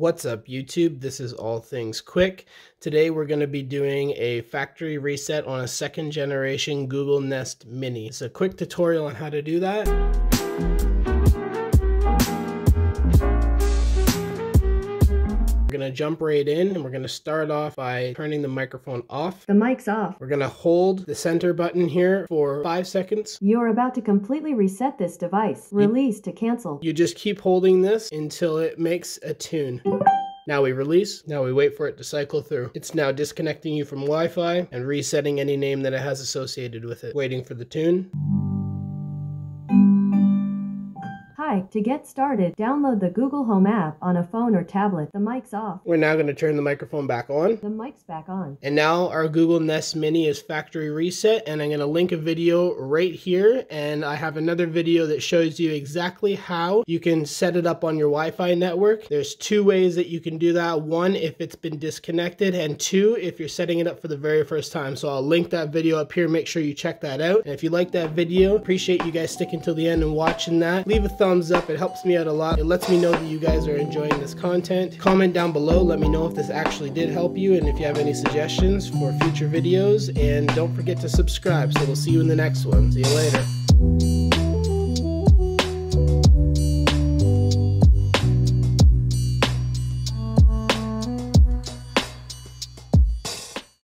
What's up YouTube? This is All Things Quick. Today we're going to be doing a factory reset on a second generation Google Nest Mini. It's a quick tutorial on how to do that. We're going to jump right in and we're going to start off by turning the microphone off. The mic's off. We're going to hold the center button here for five seconds. You're about to completely reset this device. Release to cancel. You just keep holding this until it makes a tune. Now we release, now we wait for it to cycle through. It's now disconnecting you from Wi-Fi and resetting any name that it has associated with it. Waiting for the tune. Hi, to get started, download the Google Home app on a phone or tablet. The mic's off. We're now going to turn the microphone back on. The mic's back on. And now our Google Nest Mini is factory reset and I'm going to link a video right here and I have another video that shows you exactly how you can set it up on your Wi-Fi network. There's two ways that you can do that. One, if it's been disconnected and two, if you're setting it up for the very first time. So I'll link that video up here. Make sure you check that out. And if you like that video, appreciate you guys sticking till the end and watching that. Leave a thumbs up. It helps me out a lot. It lets me know that you guys are enjoying this content. Comment down below. Let me know if this actually did help you and if you have any suggestions for future videos. And don't forget to subscribe. So we'll see you in the next one. See you later.